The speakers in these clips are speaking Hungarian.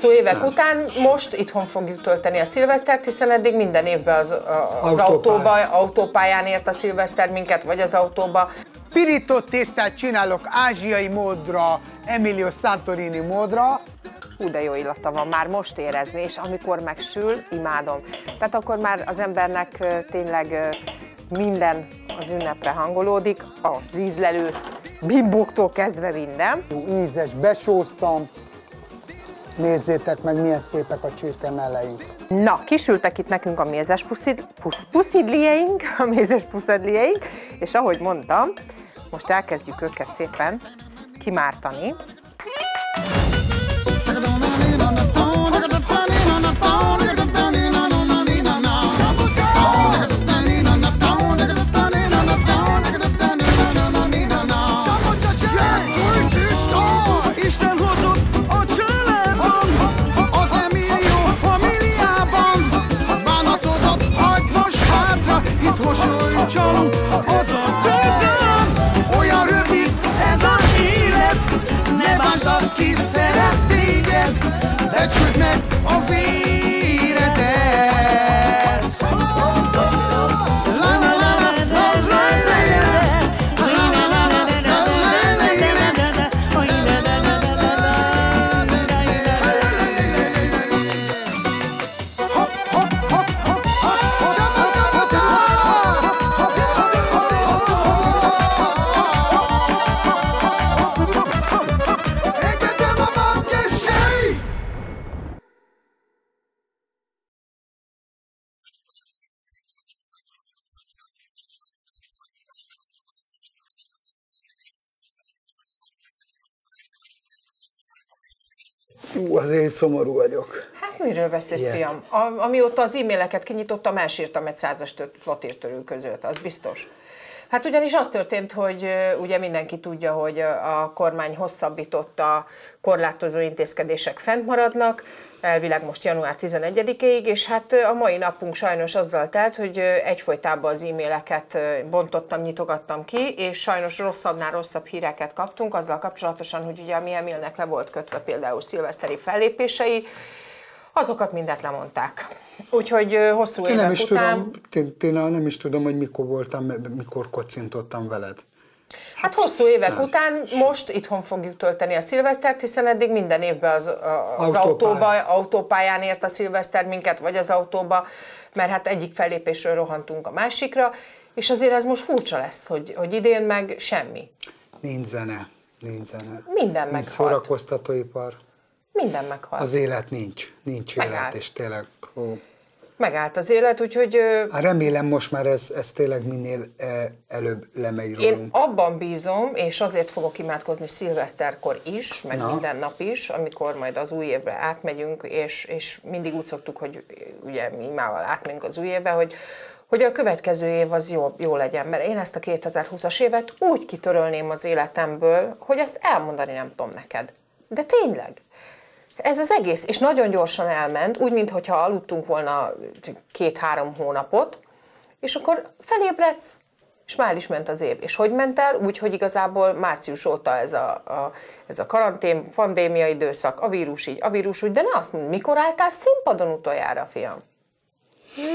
hosszú évek nem. után most itthon fogjuk tölteni a szilvesztert, hiszen eddig minden évben az, az autóba, autópályán ért a szilveszter minket, vagy az autóba. Pirított tésztát csinálok ázsiai módra, Emilio Santorini módra. Hú, de jó illata van, már most érezni, és amikor megsül, imádom. Tehát akkor már az embernek tényleg minden az ünnepre hangolódik, az ízlelő bimbóktól kezdve minden. Ízes, besóztam, Nézzétek meg, milyen szépek a csirke meleink. Na, kisültek itt nekünk a mézes puszid, pusz, puszidlieink, a mézes puszidlieink, és ahogy mondtam, most elkezdjük őket szépen kimártani. Ú, azért szomorú vagyok. Hát miről beszélsz, Ilyet. fiam? A, amióta az e-maileket kinyitottam, elsírtam egy százas flotírtörő között, az biztos. Hát ugyanis az történt, hogy ugye mindenki tudja, hogy a kormány hosszabbította korlátozó intézkedések fent maradnak, elvileg most január 11-ig, és hát a mai napunk sajnos azzal telt, hogy egyfolytában az e-maileket bontottam, nyitogattam ki, és sajnos rosszabbnál rosszabb híreket kaptunk azzal kapcsolatosan, hogy ugye a mi e-mailnek le volt kötve például szilveszteri fellépései, azokat mindet lemondták. Úgyhogy hosszú én évek nem is után... Tudom, én, én nem is tudom, hogy mikor voltam, mikor kocintottam veled. Hát hosszú évek nem. után most itthon fogjuk tölteni a szilvesztert, hiszen eddig minden évben az, az autóba, autópályán ért a szilveszter minket, vagy az autóba, mert hát egyik fellépésről rohantunk a másikra, és azért ez most furcsa lesz, hogy, hogy idén meg semmi. Nincs zene, nincs zene. Minden meghalt. szórakoztatóipar. Minden meghalt. Az élet nincs, nincs Megállt. élet, és tényleg... Ó. Megállt az élet, úgyhogy... Hát remélem most már ez, ez tényleg minél előbb lemegy rólunk. Én abban bízom, és azért fogok imádkozni szilveszterkor is, meg Na. minden nap is, amikor majd az új évre átmegyünk, és, és mindig úgy szoktuk, hogy ugye mi imával átmegyünk az új évbe, hogy hogy a következő év az jó, jó legyen, mert én ezt a 2020-as évet úgy kitörölném az életemből, hogy ezt elmondani nem tudom neked. De tényleg. Ez az egész, és nagyon gyorsan elment, úgy, mintha aludtunk volna két-három hónapot, és akkor felébredsz, és már is ment az év. És hogy ment el? Úgy, hogy igazából március óta ez a, a, ez a karantén, pandémia időszak, a vírus így, a vírus úgy, de ne azt mondj, mikor álltál színpadon utoljára, fiam?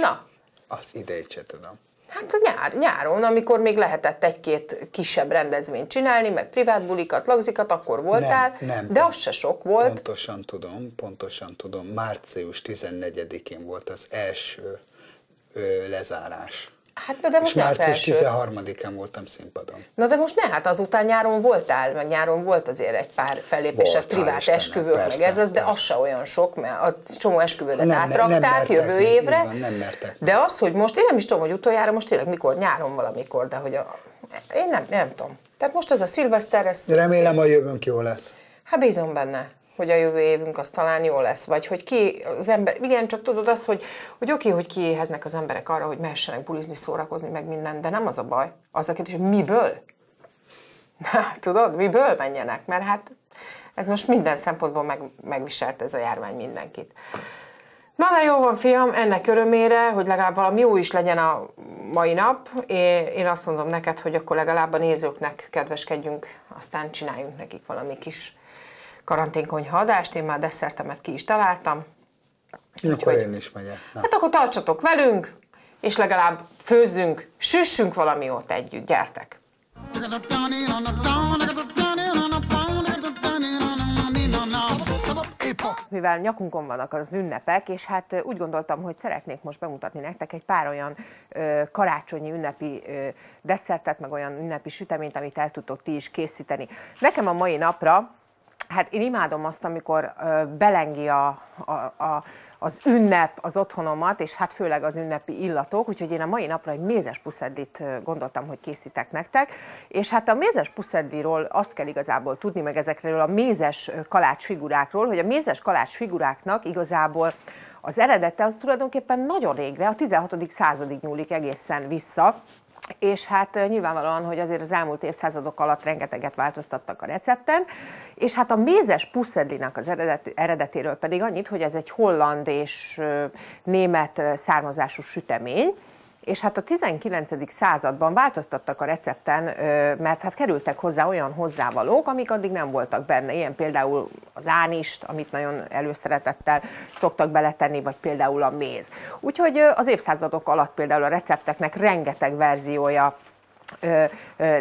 Na. Azt idejét se tudom. Hát nyár, nyáron, amikor még lehetett egy-két kisebb rendezvényt csinálni, meg privát bulikat, lagzikat, akkor voltál, nem, nem, de az se sok volt. Pontosan tudom, pontosan tudom. Március 14-én volt az első ö, lezárás. Hát, de, de most és március 13-án voltam színpadon. Na de most ne, hát azután nyáron voltál, meg nyáron volt azért egy pár fellépések, privát Istenem, esküvők, persze, meg ez az, de persze. az se olyan sok, mert a csomó esküvődet nem, átrakták nem mertek, jövő évre. Van, nem mertek. De az, hogy most, én nem is tudom, hogy utoljára most tényleg mikor, nyáron valamikor, de hogy a, én nem, nem tudom. Tehát most ez a szilveszter, ez... Remélem ez a jövőnk jó lesz. Hát bízom benne hogy a jövő évünk az talán jó lesz, vagy hogy ki az ember, igen, csak tudod az, hogy, hogy oké, hogy kiéheznek az emberek arra, hogy mehessenek bulizni, szórakozni, meg minden, de nem az a baj. Az a kérdés, hogy miből? tudod, miből menjenek? Mert hát ez most minden szempontból meg, megviselt ez a járvány mindenkit. Na de jó van, fiam, ennek örömére, hogy legalább valami jó is legyen a mai nap. Én azt mondom neked, hogy akkor legalább a nézőknek kedveskedjünk, aztán csináljunk nekik valami kis karanténkonyha adást, én már desszertemet ki is találtam. Úgyhogy, akkor én is megyek. Na. Hát akkor tartsatok velünk, és legalább főzzünk, süssünk valami jót együtt, gyertek! Mivel nyakunkon vannak az ünnepek, és hát úgy gondoltam, hogy szeretnék most bemutatni nektek egy pár olyan ö, karácsonyi ünnepi ö, desszertet, meg olyan ünnepi süteményt, amit el tudtok ti is készíteni. Nekem a mai napra, hát én imádom azt, amikor belengi a, a, a az ünnep az otthonomat, és hát főleg az ünnepi illatok, úgyhogy én a mai napra egy mézes puszedlit gondoltam, hogy készítek nektek. És hát a mézes puszedliról azt kell igazából tudni, meg ezekről a mézes kalács figurákról, hogy a mézes kalács figuráknak igazából az eredete az tulajdonképpen nagyon régre, a 16. századig nyúlik egészen vissza, és hát nyilvánvalóan, hogy azért az elmúlt évszázadok alatt rengeteget változtattak a recepten, és hát a mézes puszedlinak az eredet, eredetéről pedig annyit, hogy ez egy holland és német származású sütemény, és hát a 19. században változtattak a recepten, mert hát kerültek hozzá olyan hozzávalók, amik addig nem voltak benne, ilyen például az ánist, amit nagyon előszeretettel szoktak beletenni, vagy például a méz. Úgyhogy az évszázadok alatt például a recepteknek rengeteg verziója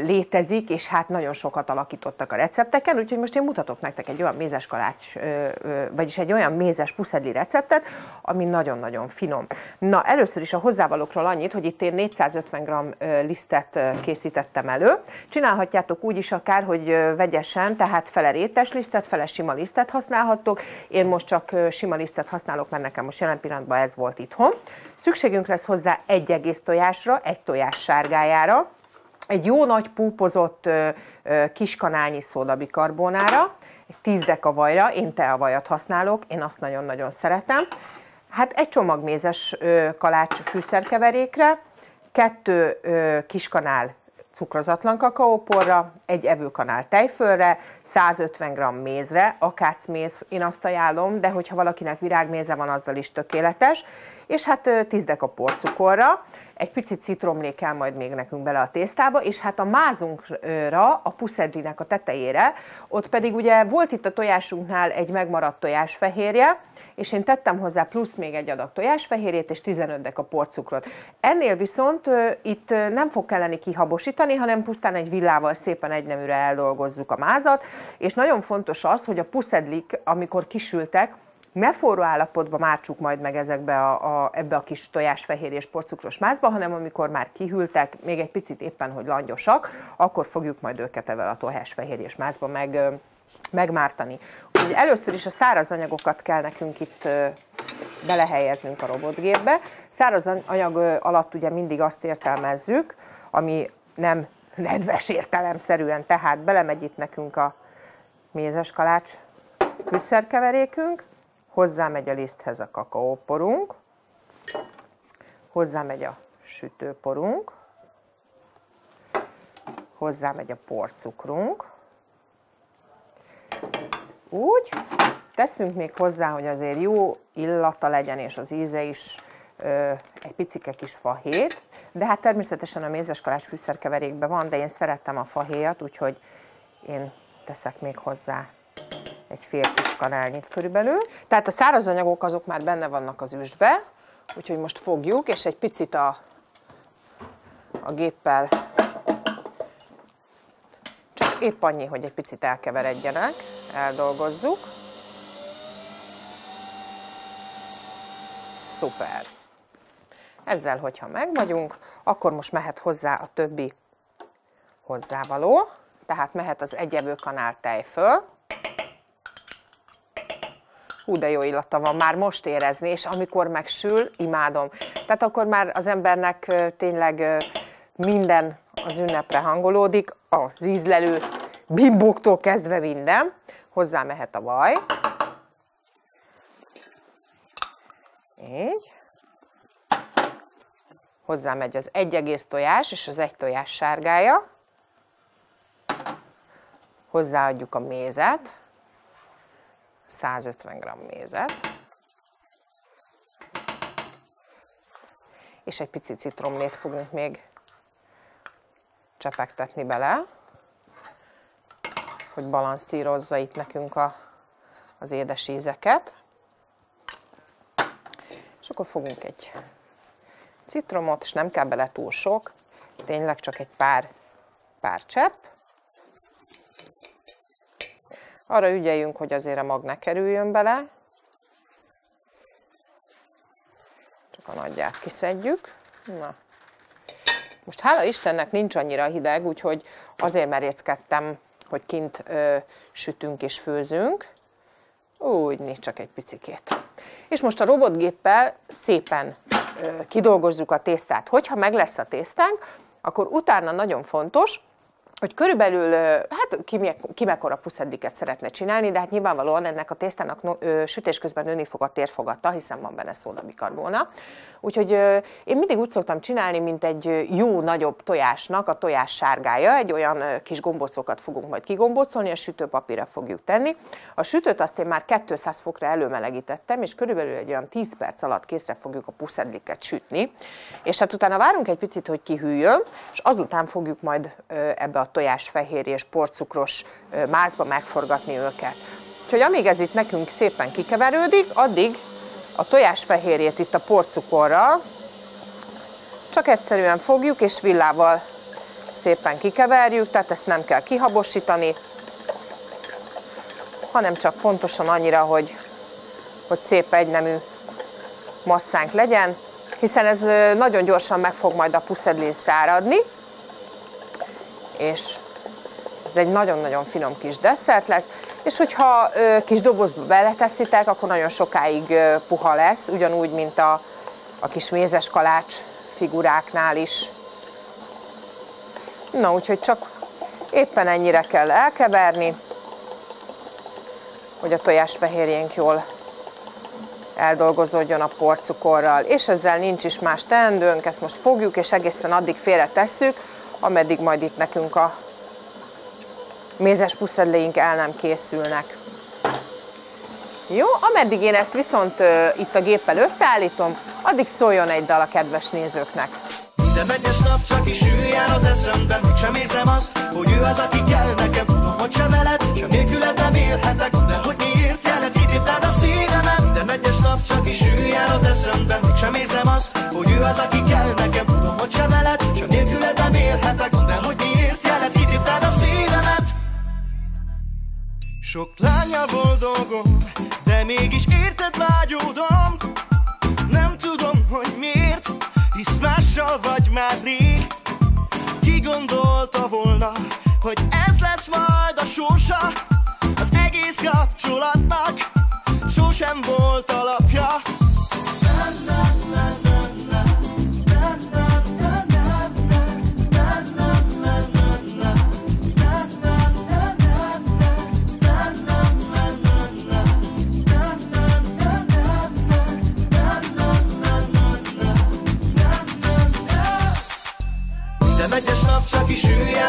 létezik, és hát nagyon sokat alakítottak a recepteken, úgyhogy most én mutatok nektek egy olyan mézes kalács, vagyis egy olyan mézes puszedli receptet, ami nagyon-nagyon finom. Na, először is a hozzávalókról annyit, hogy itt én 450 g lisztet készítettem elő. Csinálhatjátok úgy is akár, hogy vegyesen, tehát fele rétes lisztet, fele sima lisztet használhattok. Én most csak sima lisztet használok, mert nekem most jelen pillanatban ez volt itthon. Szükségünk lesz hozzá egy egész tojásra, egy tojás sárgájára, egy jó nagy púpozott kiskanálnyi szódabikarbónára, egy 10 deka vajra, én teavajat használok, én azt nagyon-nagyon szeretem. Hát egy csomag mézes kalács fűszerkeverékre, kettő kiskanál cukrozatlan kakaóporra, egy evőkanál tejfölre, 150 g mézre, akácméz, én azt ajánlom, de hogyha valakinek virágméze van, azzal is tökéletes, és hát 10 deka porcukorra, egy picit citromlé kell majd még nekünk bele a tésztába, és hát a mázunkra, a puszedlinek a tetejére, ott pedig ugye volt itt a tojásunknál egy megmaradt tojásfehérje, és én tettem hozzá plusz még egy adag tojásfehérjét és 15 deka porcukrot. Ennél viszont itt nem fog kelleni kihabosítani, hanem pusztán egy villával szépen egyneműre eldolgozzuk a mázat, és nagyon fontos az, hogy a puszedlik, amikor kisültek, ne forró állapotban mártsuk majd meg ezekbe a, a, ebbe a kis tojásfehér és porcukros mázba, hanem amikor már kihűltek, még egy picit éppen, hogy langyosak, akkor fogjuk majd őket ebben a tojásfehér és mázba meg, megmártani. Úgyhogy először is a száraz anyagokat kell nekünk itt belehelyeznünk a robotgépbe. Száraz anyag alatt ugye mindig azt értelmezzük, ami nem nedves értelemszerűen, tehát belemegy itt nekünk a mézes kalács fűszerkeverékünk, hozzámegy a liszthez a kakaóporunk, hozzámegy a sütőporunk, hozzámegy a porcukrunk, úgy, teszünk még hozzá, hogy azért jó illata legyen, és az íze is ö, egy picike kis fahét, de hát természetesen a mézes kalács fűszerkeverékben van, de én szerettem a fahéjat, úgyhogy én teszek még hozzá egy fél kis kanálnyit körülbelül. Tehát a száraz anyagok azok már benne vannak az üstbe, úgyhogy most fogjuk, és egy picit a, a géppel csak épp annyi, hogy egy picit elkeveredjenek, eldolgozzuk. Szuper! Ezzel, hogyha meg akkor most mehet hozzá a többi hozzávaló, tehát mehet az egyevő kanál tejföl, hú de jó illata van, már most érezni, és amikor megsül, imádom. Tehát akkor már az embernek tényleg minden az ünnepre hangolódik, az ízlelő bimbóktól kezdve minden. Hozzá mehet a vaj. Így. Hozzá megy az egy egész tojás és az egy tojás sárgája. Hozzáadjuk a mézet. 150 g mézet, és egy pici citromlét fogunk még csepegtetni bele, hogy balanszírozza itt nekünk a az édes ízeket. És akkor fogunk egy citromot, és nem kell bele túl sok, tényleg csak egy pár, pár csepp. Arra ügyeljünk, hogy azért a mag ne kerüljön bele. Csak a nagyját kiszedjük. Na. Most hála Istennek nincs annyira hideg, úgyhogy azért merészkedtem, hogy kint ö, sütünk és főzünk. Úgy, nincs csak egy picikét. És most a robotgéppel szépen ö, kidolgozzuk a tésztát. Hogyha meg lesz a tésztánk, akkor utána nagyon fontos, hogy körülbelül, hát ki, ki mekkora puszeddiket szeretne csinálni, de hát nyilvánvalóan ennek a tésztának no, sütés közben nőni fog a térfogata, hiszen van benne szódabikarbóna. Úgyhogy ö, én mindig úgy szoktam csinálni, mint egy jó nagyobb tojásnak a tojás sárgája, egy olyan kis gombócokat fogunk majd kigombocolni, a sütőpapírra fogjuk tenni. A sütőt azt én már 200 fokra előmelegítettem, és körülbelül egy olyan 10 perc alatt készre fogjuk a puszeddiket sütni. És hát utána várunk egy picit, hogy kihűljön, és azután fogjuk majd ö, ebbe a tojásfehérje és porcukros mászba megforgatni őket. Úgyhogy amíg ez itt nekünk szépen kikeverődik, addig a tojásfehérjét itt a porcukorral csak egyszerűen fogjuk és villával szépen kikeverjük, tehát ezt nem kell kihabosítani, hanem csak pontosan annyira, hogy, hogy szép egynemű masszánk legyen, hiszen ez nagyon gyorsan meg fog majd a puszedlin száradni, és ez egy nagyon-nagyon finom kis desszert lesz, és hogyha kis dobozba beleteszitek, akkor nagyon sokáig puha lesz, ugyanúgy, mint a, a kis mézes kalács figuráknál is. Na, úgyhogy csak éppen ennyire kell elkeverni, hogy a tojásfehérjénk jól eldolgozódjon a porcukorral, és ezzel nincs is más teendőnk, ezt most fogjuk, és egészen addig félre tesszük, ameddig majd itt nekünk a mézes puszedléink el nem készülnek. Jó, ameddig én ezt viszont uh, itt a géppel összeállítom, addig szóljon egy dal a kedves nézőknek. Minden egyes nap csak is ő az eszemben Mégsem érzem azt, hogy ő az, aki kell nekem Tudom, hogy se veled, sem nélküled nem élhetek De hogy miért kellett kitéptád a szívemet Minden egyes nap csak is ő jár az eszemben Mégsem érzem azt, hogy ő az, aki kell nekem. Tudom, hogy se veled, sem nélküled nem élhetek. De hogy miért kellett kitéptád a szívemet. Sok lánya boldogom, de mégis érted vágyódom. Nem tudom, hogy miért hisz mással vagy már rég. Ki gondolta volna, hogy ez lesz majd a sorsa Az egész kapcsolatnak sosem volt alapja. Egyes csak is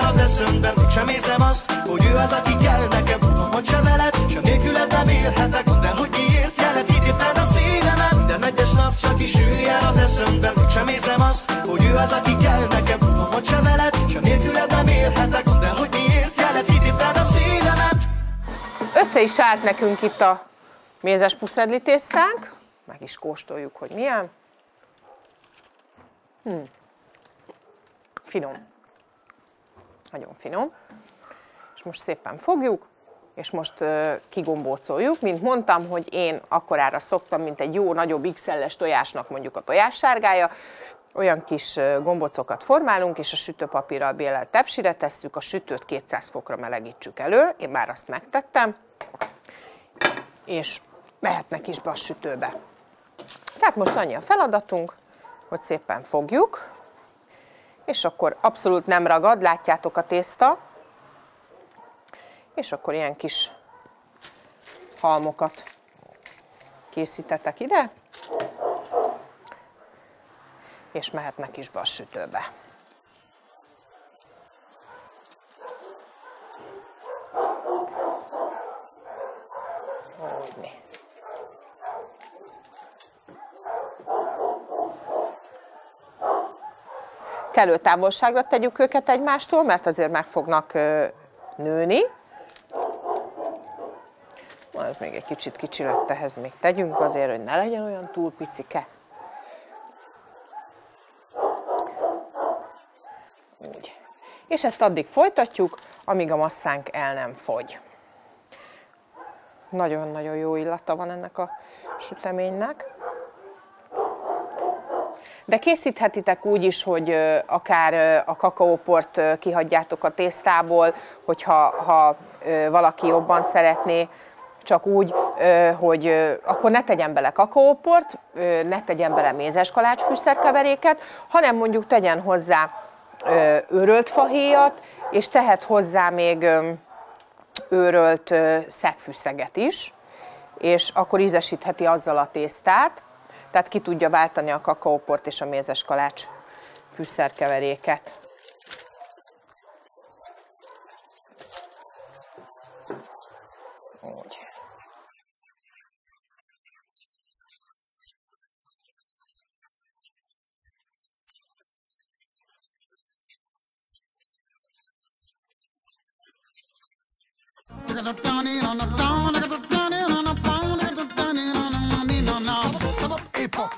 az eszemben Mégsem érzem azt, hogy ő az, aki kell nekem. Tudom, hogy se veled, sem nélküled nem élhetek De hogy nap csak is jár az eszemben Mégsem érzem azt, hogy ő az, aki kell nekem Tudom, hogy se veled, sem nélküled nem élhetek De hogy miért kellett kitépned a szívemet Össze is állt nekünk itt a mézes puszedli tésztánk. Meg is kóstoljuk, hogy milyen. Hmm finom. Nagyon finom. És most szépen fogjuk, és most kigombócoljuk. Mint mondtam, hogy én akkorára szoktam, mint egy jó, nagyobb XL-es tojásnak mondjuk a tojássárgája, olyan kis gombócokat formálunk, és a sütőpapírral bélel tepsire tesszük, a sütőt 200 fokra melegítsük elő, én már azt megtettem, és mehetnek is be a sütőbe. Tehát most annyi a feladatunk, hogy szépen fogjuk, és akkor abszolút nem ragad, látjátok a tészta, és akkor ilyen kis halmokat készítetek ide, és mehetnek is be a sütőbe. kellő távolságra tegyük őket egymástól, mert azért meg fognak nőni. Ez még egy kicsit kicsi lett, ehhez még tegyünk azért, hogy ne legyen olyan túl picike. Úgy. És ezt addig folytatjuk, amíg a masszánk el nem fogy. Nagyon-nagyon jó illata van ennek a süteménynek. De készíthetitek úgy is, hogy akár a kakaóport kihagyjátok a tésztából, hogyha ha valaki jobban szeretné, csak úgy, hogy akkor ne tegyen bele kakaóport, ne tegyen bele mézes kalács fűszerkeveréket, hanem mondjuk tegyen hozzá őrölt fahéjat, és tehet hozzá még őrölt szegfűszeget is, és akkor ízesítheti azzal a tésztát, tehát ki tudja váltani a kakaóport és a mézes kalács fűszerkeveréket.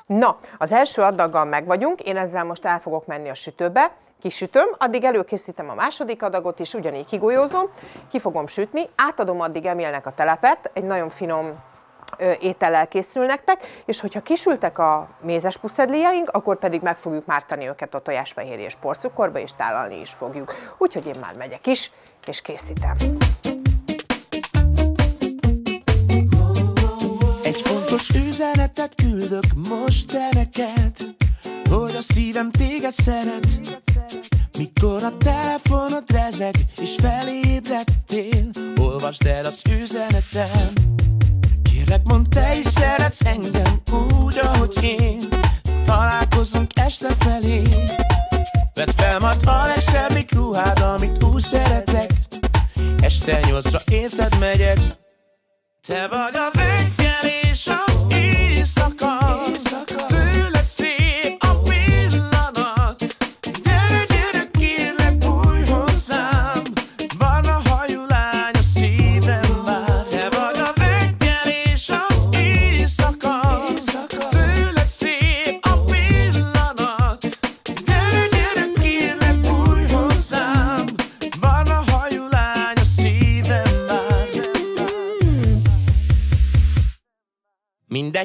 Na, az első adaggal meg vagyunk, én ezzel most el fogok menni a sütőbe, kisütöm, addig előkészítem a második adagot is, ugyanígy kigolyózom, ki fogom sütni, átadom addig Emilnek a telepet, egy nagyon finom étellel készül nektek, és hogyha kisültek a mézes puszedliaink, akkor pedig meg fogjuk mártani őket a tojásfehérje és porcukorba, és tálalni is fogjuk. Úgyhogy én már megyek is, és készítem. Fontos üzenetet küldök most te neked Hogy a szívem téged szeret. Mikor a telefonod rezeg És felébredtél Olvasd el az üzenetem. Kérlek mondd te is szeretsz engem Úgy ahogy én. Találkozunk este felé. Vedd fel majd a legsemmik ruhád Amit úgy szeretek. Este nyolcra érted megyek. Te vagy a reggelés,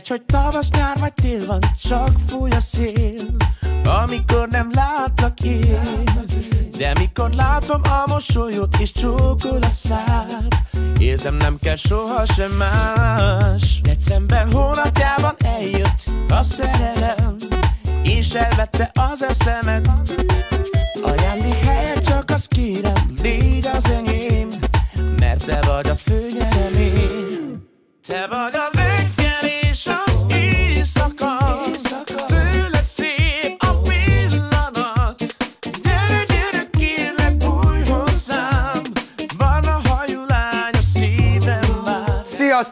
Mindegy, hogy tavasz, nyár vagy tél van, csak fúj a szél. Amikor nem látlak én De mikor látom a mosolyot és csókol a szád Érzem nem kell soha sem más. December hónapjában eljött a szerelem És elvette az eszemet. Ajándék helyett csak azt kérem, légy az enyém Mert te vagy a főnyeremény Te vagy a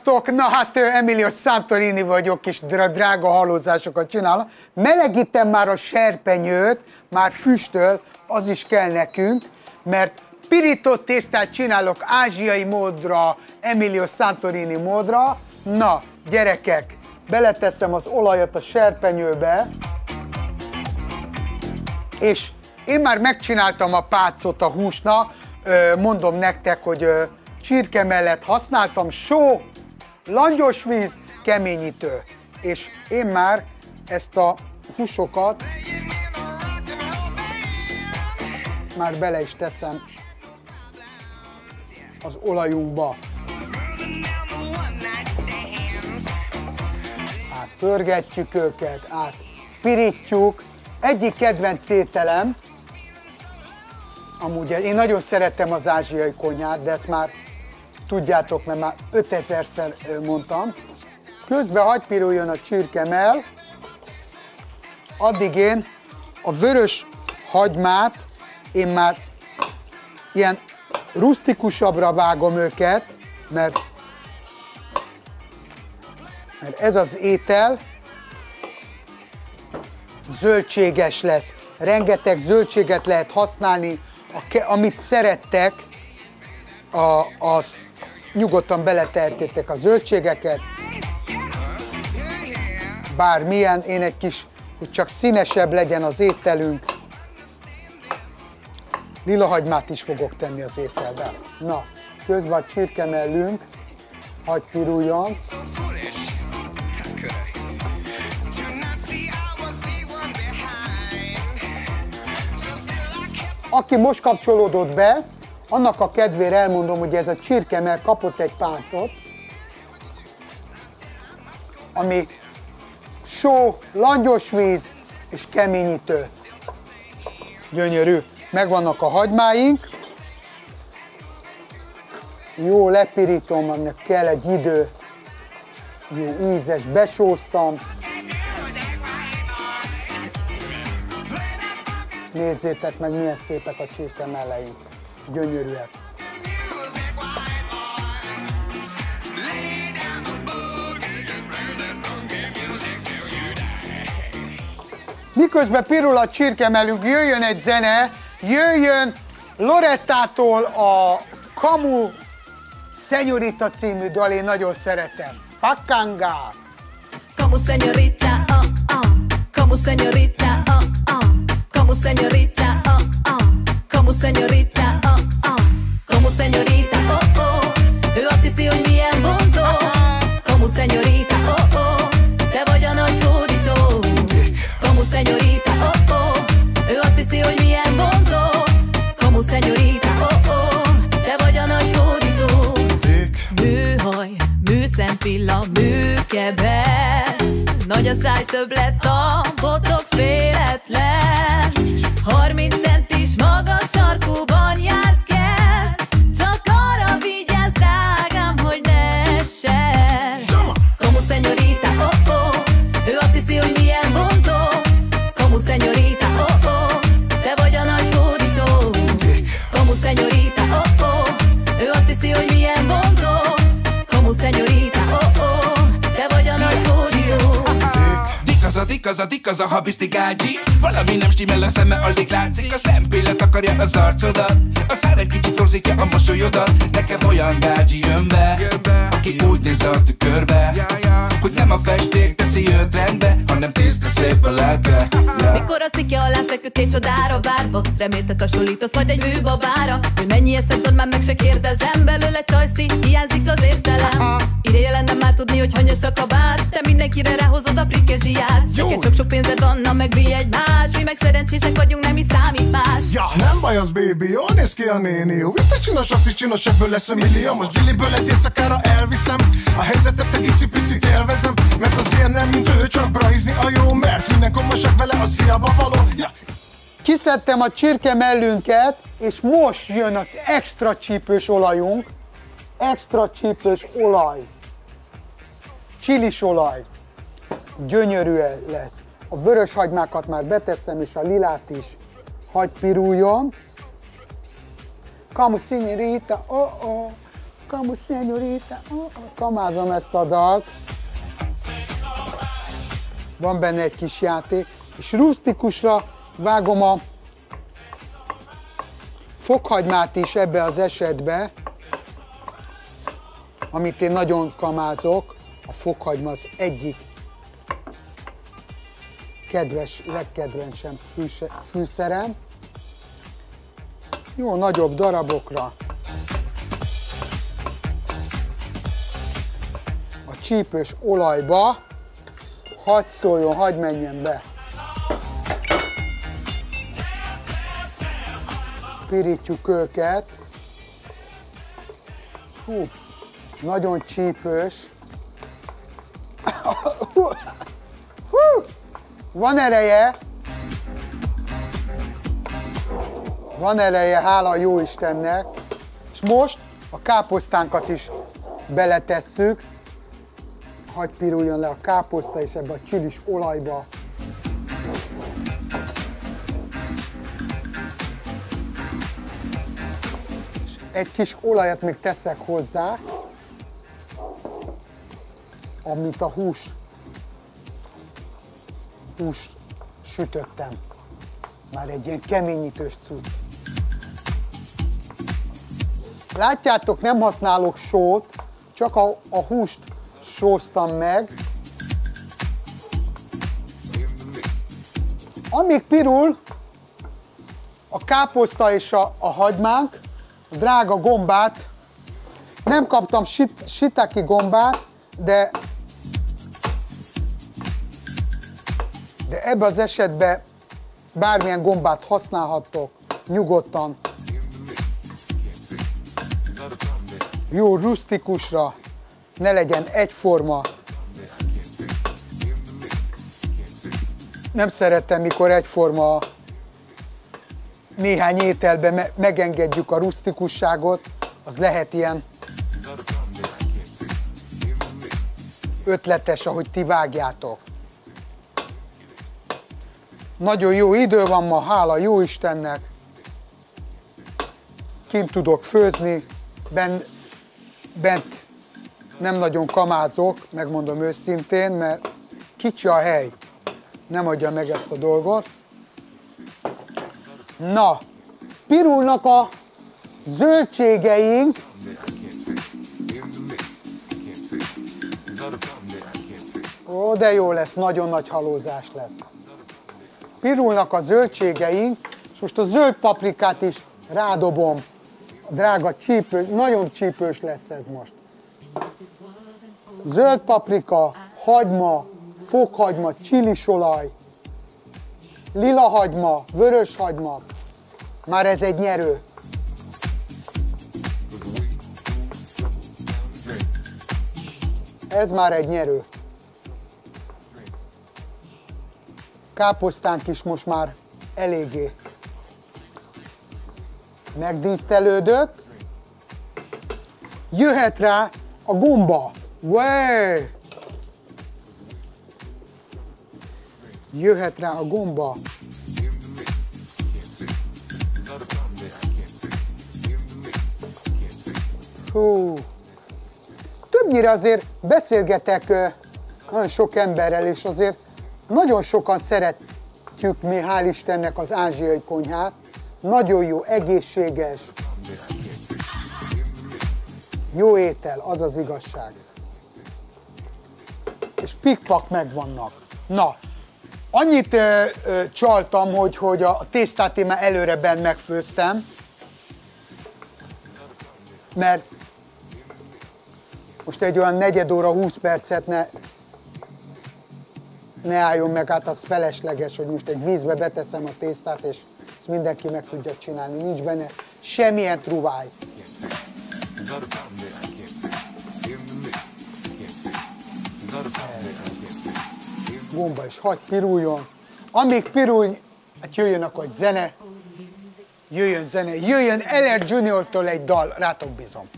Sziasztok! Na hát Emilio Santorini vagyok, és drága halózásokat csinálom. Melegítem már a serpenyőt, már füstöl, az is kell nekünk, mert pirított tésztát csinálok ázsiai módra, Emilio Santorini módra. Na, gyerekek, beleteszem az olajat a serpenyőbe, és én már megcsináltam a pácot a húsnak, mondom nektek, hogy csirke mellett használtam só, langyos víz, keményítő. És én már ezt a húsokat már bele is teszem az olajunkba. Átpörgetjük őket, átpirítjuk. Egyik kedvenc ételem, amúgy én nagyon szeretem az ázsiai konyhát, de ezt már tudjátok, mert már 5000-szer ö, mondtam. Közben hagy piruljon a csirkemel, addig én a vörös hagymát, én már ilyen rusztikusabbra vágom őket, mert, mert ez az étel zöldséges lesz. Rengeteg zöldséget lehet használni, amit szerettek, a, azt nyugodtan beletehettétek a zöldségeket, bármilyen, én egy kis, hogy csak színesebb legyen az ételünk. Lilahagymát is fogok tenni az ételbe. Na, közben a csirkemellünk, hagy piruljon. Aki most kapcsolódott be, annak a kedvére elmondom, hogy ez a csirkemell kapott egy páncot, ami só, langyos víz és keményítő. Gyönyörű. Megvannak a hagymáink. Jó lepirítom, aminek kell egy idő. Jó ízes, besóztam. Nézzétek meg, milyen szépek a csirkemelleink. Gyönyörűek. Miközben pirul a csirkemelünk, jöjjön egy zene, jöjjön Lorettától a Kamu Szenyorita című dal, én nagyon szeretem. Pakanga! Oh, oh. Como señorita, oh, oh. Como señorita, oh, oh. Como señorita, oh, gágyi. Valami nem stimmel a szeme, alig látszik. A szempillet akarja az arcodat. A szár egy kicsit torzítja a mosolyodat. Nekem olyan gágyi jön be Aki úgy néz a tükörbe Hogy nem a festék teszi őt rendbe Hanem tiszta szép a lelke. Yeah. Mikor a szikja alá feküdt egy csodára várva Remélted hasonlítasz majd egy műbabára Hogy mennyi eszed van, már meg se kérdezem Belőle csajszi, hiányzik az értelem. Ideje lenne már tudni, hogy hanyosak a bár Te mindenkire ráhozod a prikkezsiját Neked sok-sok pénzed van, na meg mi egymás. Mi meg szerencsések vagyunk, nem is számít más. Ja, nem baj az, baby, jól néz ki a néni. Jó, itt a csinos, azt is csinos, ebből lesz a millió. Most Gilliből egy éjszakára elviszem. A helyzetet egy icipicit élvezem Mert azért nem, mint ő, csak brahizni a jó Mert minden komosabb vele a sziába való. Ja. Kiszedtem a csirke mellünket, és most jön az extra csípős olajunk. Extra csípős olaj. Csilis olaj. Gyönyörű lesz. A vörös hagymákat már beteszem, és a lilát is. Hagy piruljon. Kamu signorita, oh oh. Kamu signorita, oh oh. Kamázom ezt a dalt. Van benne egy kis játék. És rustikusra vágom a fokhagymát is ebbe az esetbe, amit én nagyon kamázok. A fokhagyma az egyik kedves, legkedvencem fűszerem. Jó, nagyobb darabokra. A csípős olajba hagy szóljon, hagy menjen be. Pirítjuk őket. Hú, nagyon csípős. Hú, van ereje. Van ereje, hála a jó Istennek. És most a káposztánkat is beletesszük. Hagy piruljon le a káposzta, és ebbe a csilis olajba egy kis olajat még teszek hozzá, amit a hús, hús sütöttem. Már egy ilyen keményítős cucc. Látjátok, nem használok sót, csak a, a húst sóztam meg. Amíg pirul a káposzta és a, a hagymánk, a drága gombát, nem kaptam sit, sitaki gombát, de de ebben az esetben bármilyen gombát használhattok nyugodtan. Jó rustikusra, ne legyen egyforma. Nem szeretem, mikor egyforma néhány ételbe me- megengedjük a rustikusságot, az lehet ilyen ötletes, ahogy ti vágjátok. Nagyon jó idő van ma, hála jó Istennek. Kint tudok főzni, bent, bent nem nagyon kamázok, megmondom őszintén, mert kicsi a hely. Nem adja meg ezt a dolgot. Na, pirulnak a zöldségeink, Ó, de jó lesz, nagyon nagy halózás lesz. Pirulnak a zöldségeink, és most a zöld paprikát is rádobom. Drága csípős, nagyon csípős lesz ez most. Zöld paprika, hagyma, fokhagyma, csilisolaj, lila hagyma, vörös hagyma. Már ez egy nyerő. Ez már egy nyerő. Káposztánk is most már eléggé megdísztelődött. Jöhet rá a gomba. Way! Jöhet rá a gomba. Hú. Többnyire azért beszélgetek nagyon sok emberrel, és azért nagyon sokan szeretjük mi, hál' Istennek az ázsiai konyhát. Nagyon jó, egészséges, jó étel, az az igazság. És pikpak megvannak. Na, annyit ö, ö, csaltam, hogy, hogy a tésztát én már előre benn megfőztem, mert most egy olyan negyed óra, 20 percet ne, ne álljon meg, hát az felesleges, hogy most egy vízbe beteszem a tésztát, és ezt mindenki meg tudja csinálni. Nincs benne semmilyen truváj. Gomba is hagy piruljon. Amíg pirul, hát jöjjön akkor egy zene, jöjjön zene, jöjjön Eller Junior-tól egy dal, rátok bízom.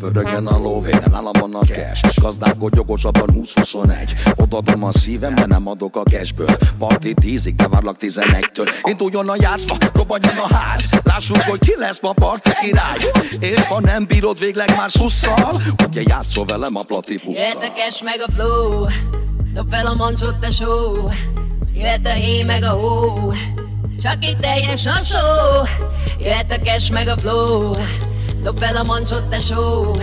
Pörögjen a lóvé, nálam van a cash. Gazdálkodj jogosabban 20-21 Odadom a szívem, de nem adok a cashből. Parti tízig, de várlak 11-től Induljon a játszma, robbanjon a ház. Lássuk, hogy ki lesz ma parti király. És ha nem bírod végleg már szusszal Ugye játszol velem a platipusszal cash meg a flow. Dob fel a mancsot tesó Jöhet a hé meg a hó. Csak itt teljes a show Jöhet a cash meg a flow Dob fel a mancsot tesó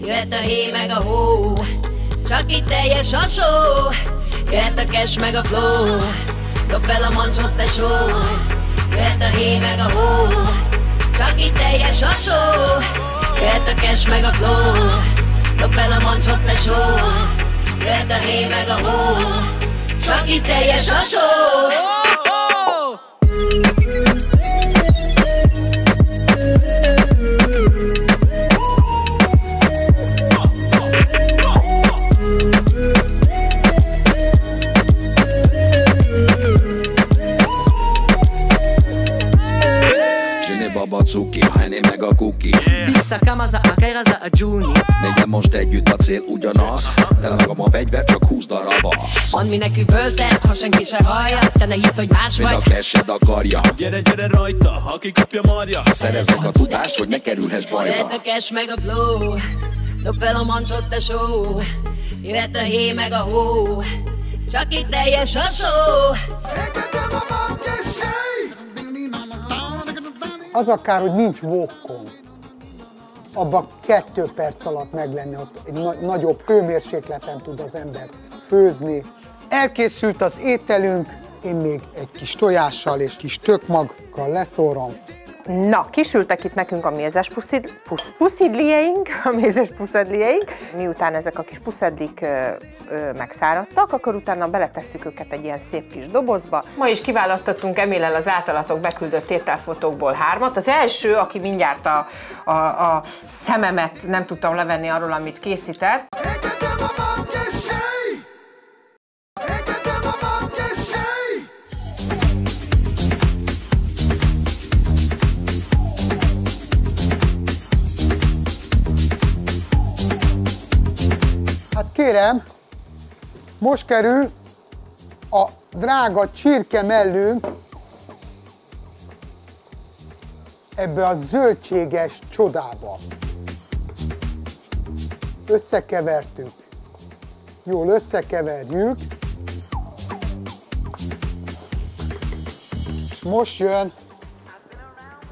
Jöhet a hé meg a hó. Csak itt teljes a show Jöhet a cash meg a flow Dob fel a mancsot tesó Jöhet a hé meg a hó. Csak itt teljes a show Jöhet a cash meg a flow Dob fel a mancsot tesó Jöhet a hé meg a hó. Csak itt teljes a show Pizza, kamaza, a kajraza, a juni. Négyen most együtt a cél ugyanaz De levágom a fegyvert, csak 20 darab az Mondd mi nekünk böltesz, ha senki se hallja. Te ne hidd, hogy más Mind a vagy. kesed akarja. Gyere, gyere rajta, aki kapja marja Szerezd meg a tudást, hogy ne kerülhess bajba. Jöhet a cash meg a flow. Dob fel a mancsot tesó Jöhet a hé meg a hó. Csak itt teljes a show Az akár, hogy nincs vokkon. Abban kettő perc alatt meg lenne ott, egy na- nagyobb hőmérsékleten tud az ember főzni. Elkészült az ételünk, én még egy kis tojással és kis tökmaggal leszórom. Na, kisültek itt nekünk a mézes puszid, pusz, puszidlieink, a mézes puszedlieink. Miután ezek a kis puszedlik ö, ö, megszáradtak, akkor utána beletesszük őket egy ilyen szép kis dobozba. Ma is kiválasztottunk Emilel az általatok beküldött ételfotókból hármat. Az első, aki mindjárt a, a, a szememet nem tudtam levenni arról, amit készített, Hát kérem, most kerül a drága csirke mellünk ebbe a zöldséges csodába. Összekevertük. Jól összekeverjük. Most jön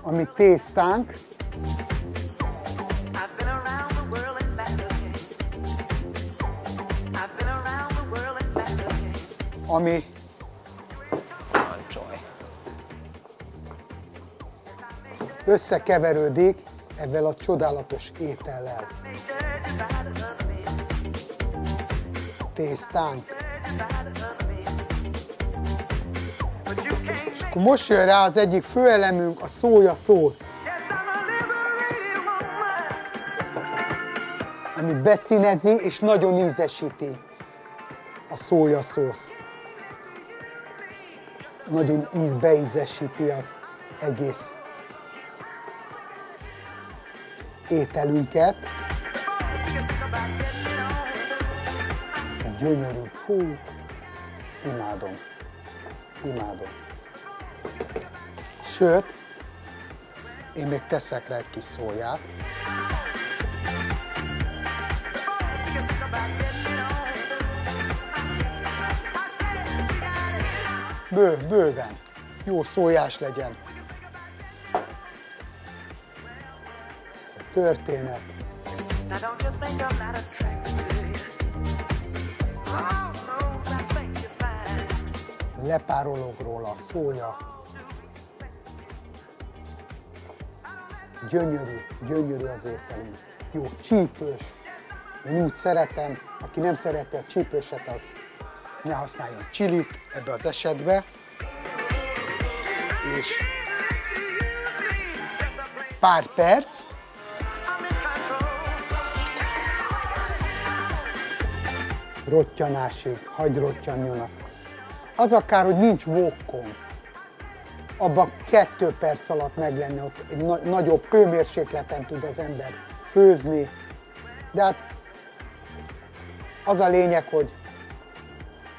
a mi tésztánk. Ami összekeverődik ezzel a csodálatos étellel. Tésztánk. Most jön rá az egyik főelemünk, a szója szósz. Ami beszínezi és nagyon ízesíti a szója szósz. Nagyon íz, beízesíti az egész ételünket. Gyönyörű, hú, imádom, imádom. Sőt, én még teszek rá egy kis szóját. Bő, bőven. Jó szójás legyen. Ez a történet. Lepárolok róla a szója. Gyönyörű, gyönyörű az ételünk. Jó, csípős. Én úgy szeretem, aki nem szereti a csípőset, az ne használjon csilit ebbe az esetbe. És pár perc, rottyanásig, hagy rottyanjonak. Az akár, hogy nincs vókkon, abban kettő perc alatt meg lenne ott, egy na- nagyobb hőmérsékleten tud az ember főzni, de hát az a lényeg, hogy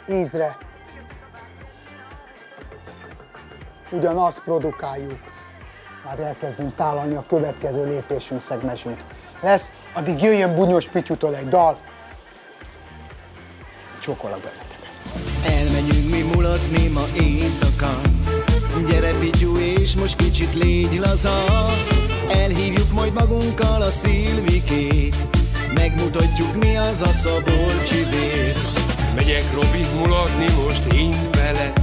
ízre. Ugyanazt produkáljuk, már elkezdünk tálalni a következő lépésünk, szegmesünk. Lesz, addig jöjjön Bunyos Pityutól egy dal, csókolok benneteket. Elmegyünk mi mulatni ma éjszaka. Gyere Pityu és most kicsit légy laza. Elhívjuk majd magunkkal a Szilvikét. Megmutatjuk mi az a szabolcsi vér Megyek Robi mulatni most én vele.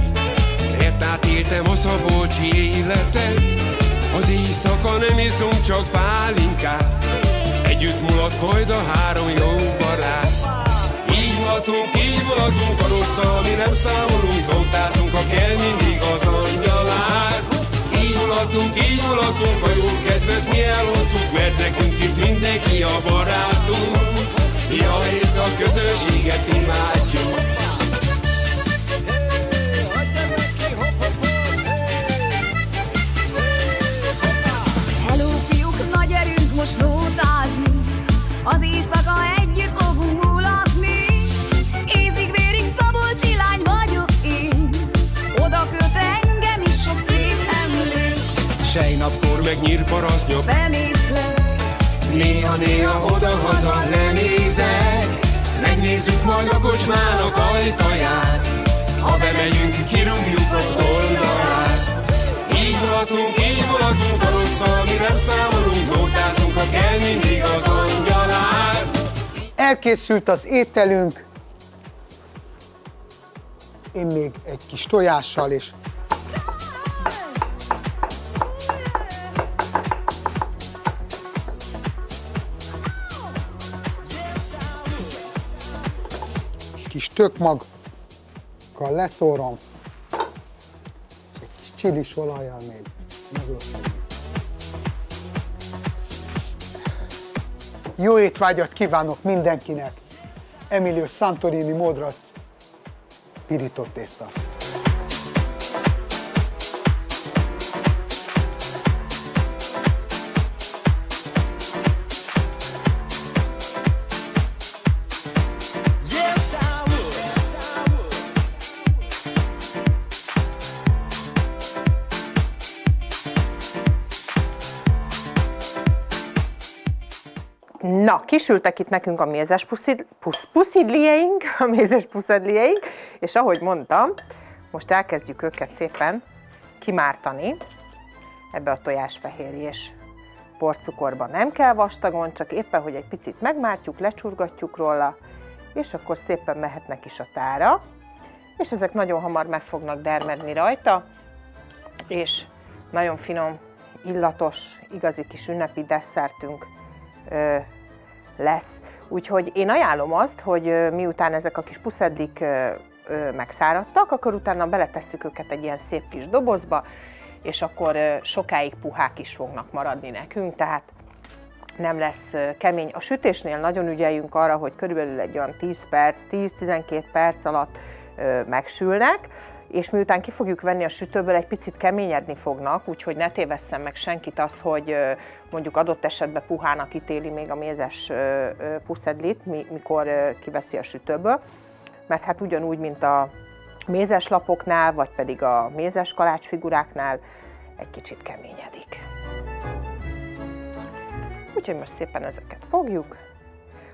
Mert átéltem a szabolcsi életet. Az éjszaka nem iszunk csak pálinkát. Együtt mulat majd a három jó barát. Így mulatunk, így mulatunk a rosszal mi nem számolunk. Doltázunk, ha kell mindig az angyalát. Így mulatunk, így mulatunk a jó kedvet mi elhozzuk Mert nekünk itt mindenki a barátunk Ja, itt a közösséget imádjuk. Hello fiúk, nagy erőnk most nótázni Az éjszaka együtt fogunk mulatni Ízig vérig Szabolcsi lány vagyok én. Oda köt engem is sok szép emlék. Sejnapkor meg nyírparasztja Benézlek, Néha-néha oda-haza lenézek. Megnézzük majd a kocsmának ajtaját. Ha bemegyünk, kirúgjuk az oldalát. Így mulatunk, így mulatunk a rosszal Mi nem számolunk, nótázunk, ha kell mindig elkészült az ételünk. Én még egy kis tojással és kis tökmaggal leszórom, és egy kis csilis olajjal még meglopom. Jó étvágyat kívánok mindenkinek! Emilio Santorini módra pirított tészta. Na, kisültek itt nekünk a mézes puszid, pusz, puszidlieink, a mézes puszidlieink, és ahogy mondtam, most elkezdjük őket szépen kimártani. Ebbe a tojásfehérjés porcukorba nem kell vastagon, csak éppen, hogy egy picit megmártjuk, lecsurgatjuk róla, és akkor szépen mehetnek is a tára. És ezek nagyon hamar meg fognak dermedni rajta, és nagyon finom, illatos, igazi kis ünnepi desszertünk lesz. Úgyhogy én ajánlom azt, hogy miután ezek a kis puszedlik megszáradtak, akkor utána beletesszük őket egy ilyen szép kis dobozba, és akkor sokáig puhák is fognak maradni nekünk, tehát nem lesz kemény. A sütésnél nagyon ügyeljünk arra, hogy körülbelül egy olyan 10 perc, 10-12 perc alatt megsülnek, és miután ki fogjuk venni a sütőből, egy picit keményedni fognak, úgyhogy ne tévesszem meg senkit az, hogy mondjuk adott esetben puhának ítéli még a mézes puszedlit, mi- mikor kiveszi a sütőből, mert hát ugyanúgy, mint a mézes lapoknál, vagy pedig a mézes kalácsfiguráknál egy kicsit keményedik. Úgyhogy most szépen ezeket fogjuk.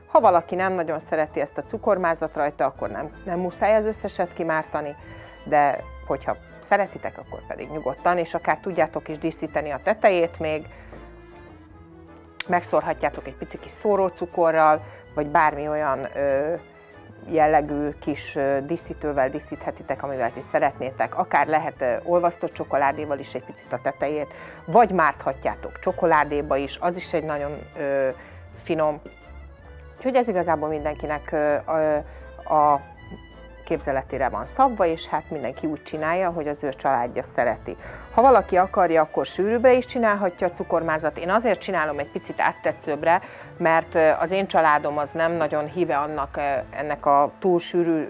Ha valaki nem nagyon szereti ezt a cukormázat rajta, akkor nem, nem muszáj az összeset kimártani, de hogyha szeretitek, akkor pedig nyugodtan, és akár tudjátok is díszíteni a tetejét még, megszórhatjátok egy pici kis szórócukorral, vagy bármi olyan ö, jellegű kis díszítővel díszíthetitek, amivel ti szeretnétek. Akár lehet olvasztott csokoládéval is egy picit a tetejét, vagy márthatjátok csokoládéba is, az is egy nagyon ö, finom. Úgyhogy ez igazából mindenkinek ö, ö, a képzeletére van szabva, és hát mindenki úgy csinálja, hogy az ő családja szereti. Ha valaki akarja, akkor sűrűbe is csinálhatja a cukormázat. Én azért csinálom egy picit áttetszőbbre, mert az én családom az nem nagyon híve annak ennek a túl sűrű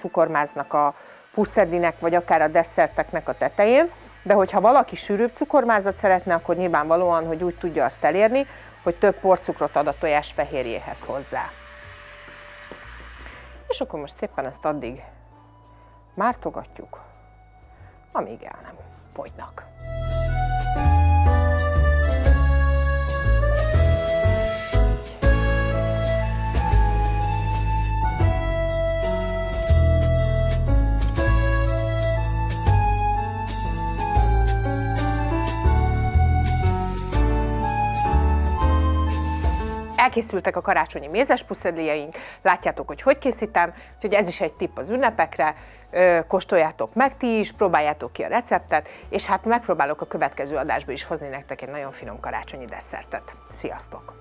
cukormáznak a puszedlinek, vagy akár a desszerteknek a tetején. De hogyha valaki sűrűbb cukormázat szeretne, akkor nyilvánvalóan, hogy úgy tudja azt elérni, hogy több porcukrot ad a tojás fehérjéhez hozzá. És akkor most szépen ezt addig mártogatjuk, amíg el nem fogynak. Elkészültek a karácsonyi mézes puszedlieink, látjátok, hogy hogy készítem, úgyhogy ez is egy tipp az ünnepekre, kóstoljátok meg ti is, próbáljátok ki a receptet, és hát megpróbálok a következő adásban is hozni nektek egy nagyon finom karácsonyi desszertet. Sziasztok!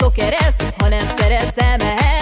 Szokeresz, ha nem szeretsz, elmehetsz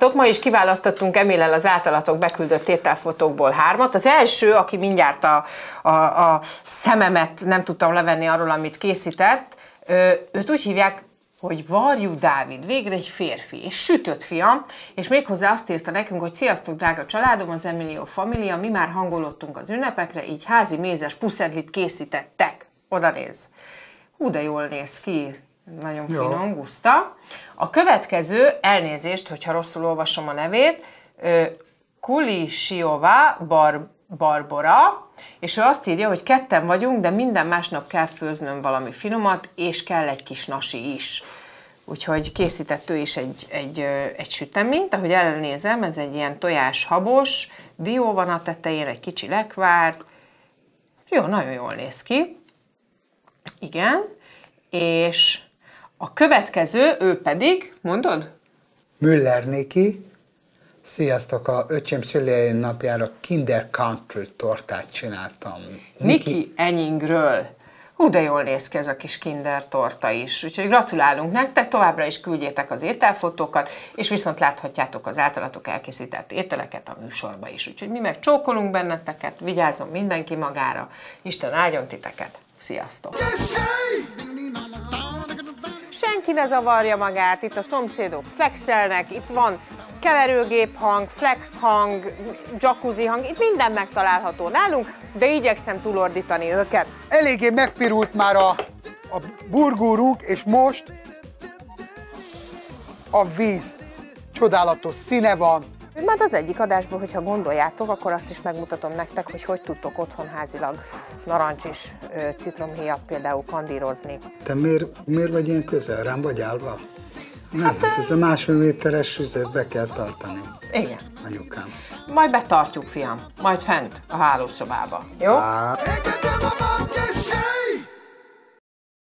Sziasztok! Ma is kiválasztottunk Emilel az általatok beküldött ételfotókból hármat. Az első, aki mindjárt a, a, a szememet nem tudtam levenni arról, amit készített, őt úgy hívják, hogy Varjú Dávid, végre egy férfi, és sütött fiam, és méghozzá azt írta nekünk, hogy sziasztok, drága családom, az Emilio Familia, mi már hangolottunk az ünnepekre, így házi mézes puszedlit készítettek. Oda néz. Hú, de jól néz ki, nagyon Jó. finom, guszta. A következő, elnézést, hogyha rosszul olvasom a nevét, Kulisiova Bar- Barbara, és ő azt írja, hogy ketten vagyunk, de minden másnap kell főznöm valami finomat, és kell egy kis nasi is. Úgyhogy készített ő is egy, egy, egy süteményt, ahogy elnézem, ez egy ilyen tojás habos, dió van a tetején, egy kicsi lekvár, jó, nagyon jól néz ki. Igen, és a következő, ő pedig, mondod? Müller Niki. Sziasztok, a öcsém szülőjén napjára Kinder Country tortát csináltam. Niki Enyingről. Hú, de jól néz ki ez a kis kinder torta is. Úgyhogy gratulálunk nektek, továbbra is küldjétek az ételfotókat, és viszont láthatjátok az általatok elkészített ételeket a műsorba is. Úgyhogy mi meg csókolunk benneteket, vigyázzon mindenki magára. Isten áldjon titeket. Sziasztok! Senki ne zavarja magát, itt a szomszédok flexelnek, itt van keverőgép hang, flex hang, jacuzzi hang, itt minden megtalálható nálunk, de igyekszem túlordítani őket. Eléggé megpirult már a, a burgúrunk, és most a víz csodálatos színe van. Majd az egyik adásból, hogyha gondoljátok, akkor azt is megmutatom nektek, hogy hogy tudtok otthon házilag narancs és ö, citromhéjat például kandírozni. Te miért, miért vagy ilyen közel? Rám vagy állva? Nem, hát, ez a másfél méteres üzet be kell tartani, Igen. anyukám. Majd betartjuk, fiam. Majd fent a hálószobába. Jó? Á.